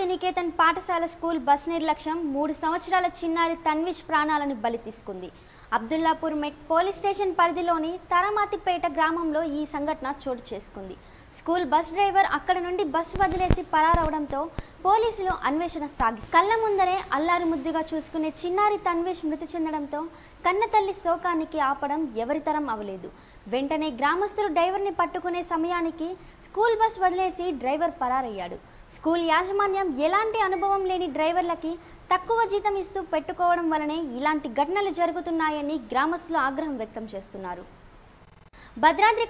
శాంతినికేతన్ పాఠశాల school bus నిర్లక్ష్యం మూడు సంవత్సరాల చిన్నారి తన్విష్ ప్రాణాలను బలి తీసుకుంది. అబ్దుల్లాపూర్ మెట్ పోలీస్ స్టేషన్ పరిధిలోని తరమాతిపేట గ్రామంలో ఈ సంఘటన చోటు చేసుకుంది. స్కూల్ బస్ డ్రైవర్ అక్కడ నుండి బస్సు వదిలేసి పరారవడంతో పోలీసులు అన్వేషణ సాగి కళ్ళ ముందరే అల్లారి ముద్దుగా చూసుకునే చిన్నారి తన్విష్ మృతి చెందడంతో కన్నతల్లి శోకానికి ఆపడం ఎవరితరం అవలేదు. వెంటనే గ్రామస్తులు డ్రైవర్ని పట్టుకునే సమయానికి స్కూల్ బస్ వదిలేసి డ్రైవర్ పరారయ్యాడు. స్కూల్ యాజమాన్యం ఎలాంటి అనుభవం లేని డ్రైవర్లకి తక్కువ జీతం ఇస్తూ పెట్టుకోవడం వలనే ఇలాంటి ఘటనలు జరుగుతున్నాయని గ్రామస్తులు ఆగ్రహం వ్యక్తం చేస్తున్నారు. భద్రాద్రి